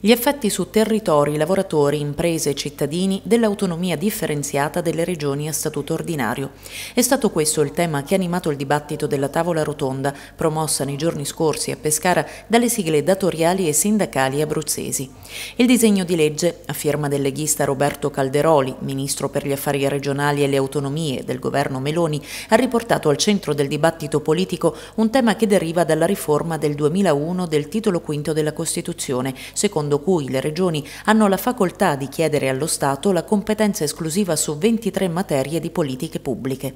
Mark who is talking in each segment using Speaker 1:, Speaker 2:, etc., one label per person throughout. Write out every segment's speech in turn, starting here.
Speaker 1: Gli effetti su territori, lavoratori, imprese e cittadini dell'autonomia differenziata delle regioni a statuto ordinario. È stato questo il tema che ha animato il dibattito della tavola rotonda promossa nei giorni scorsi a Pescara dalle sigle datoriali e sindacali abruzzesi. Il disegno di legge, a firma del leghista Roberto Calderoli, ministro per gli affari regionali e le autonomie del governo Meloni, ha riportato al centro del dibattito politico un tema che deriva dalla riforma del 2001 del titolo quinto della Costituzione, secondo cui le regioni hanno la facoltà di chiedere allo Stato la competenza esclusiva su 23 materie di politiche pubbliche.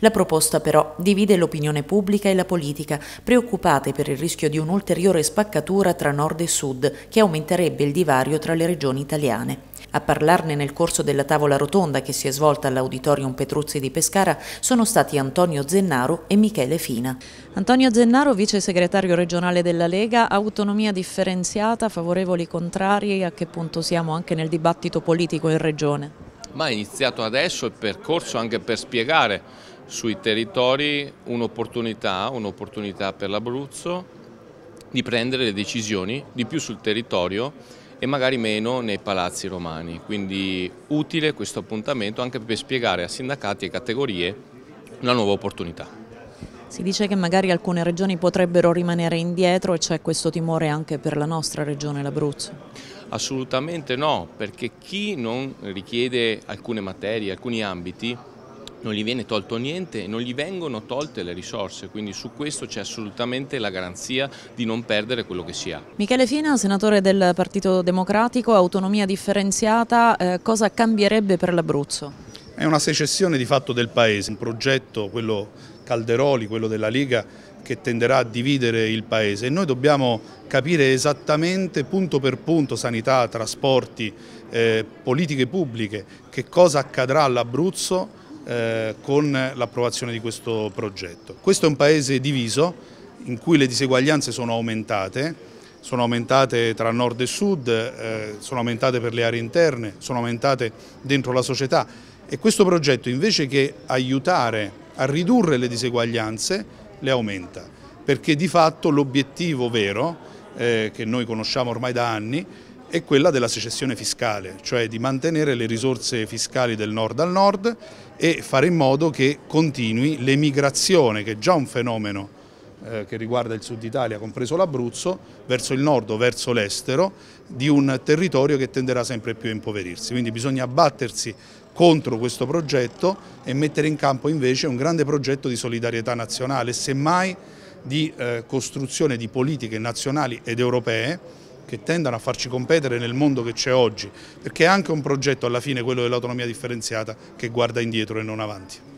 Speaker 1: La proposta però divide l'opinione pubblica e la politica, preoccupate per il rischio di un'ulteriore spaccatura tra nord e sud che aumenterebbe il divario tra le regioni italiane. A parlarne nel corso della tavola rotonda che si è svolta all'Auditorium Petruzzi di Pescara sono stati Antonio Zennaro e Michele Fina. Antonio Zennaro, vice segretario regionale della Lega, autonomia differenziata, favorevoli, contrari, a che punto siamo anche nel dibattito politico in regione?
Speaker 2: Ma è iniziato adesso il percorso anche per spiegare sui territori un'opportunità, un'opportunità per l'Abruzzo di prendere le decisioni di più sul territorio e magari meno nei palazzi romani. Quindi utile questo appuntamento anche per spiegare a sindacati e categorie una nuova opportunità.
Speaker 1: Si dice che magari alcune regioni potrebbero rimanere indietro e c'è questo timore anche per la nostra regione, l'Abruzzo?
Speaker 2: Assolutamente no, perché chi non richiede alcune materie, alcuni ambiti, non gli viene tolto niente e non gli vengono tolte le risorse, quindi su questo c'è assolutamente la garanzia di non perdere quello che si ha.
Speaker 1: Michele Fina, senatore del Partito Democratico, autonomia differenziata, eh, cosa cambierebbe per l'Abruzzo?
Speaker 3: È una secessione di fatto del Paese, un progetto, quello Calderoli, quello della Lega, che tenderà a dividere il Paese e noi dobbiamo capire esattamente punto per punto, sanità, trasporti, eh, politiche pubbliche, che cosa accadrà all'Abruzzo eh, con l'approvazione di questo progetto. Questo è un paese diviso in cui le diseguaglianze sono aumentate, sono aumentate tra nord e sud, eh, sono aumentate per le aree interne, sono aumentate dentro la società e questo progetto invece che aiutare a ridurre le diseguaglianze le aumenta perché di fatto l'obiettivo vero eh, che noi conosciamo ormai da anni è quella della secessione fiscale, cioè di mantenere le risorse fiscali del nord al nord e fare in modo che continui l'emigrazione, che è già un fenomeno eh, che riguarda il sud Italia, compreso l'Abruzzo, verso il nord o verso l'estero, di un territorio che tenderà sempre più a impoverirsi. Quindi bisogna battersi contro questo progetto e mettere in campo invece un grande progetto di solidarietà nazionale, semmai di eh, costruzione di politiche nazionali ed europee che tendano a farci competere nel mondo che c'è oggi, perché è anche un progetto alla fine quello dell'autonomia differenziata che guarda indietro e non avanti.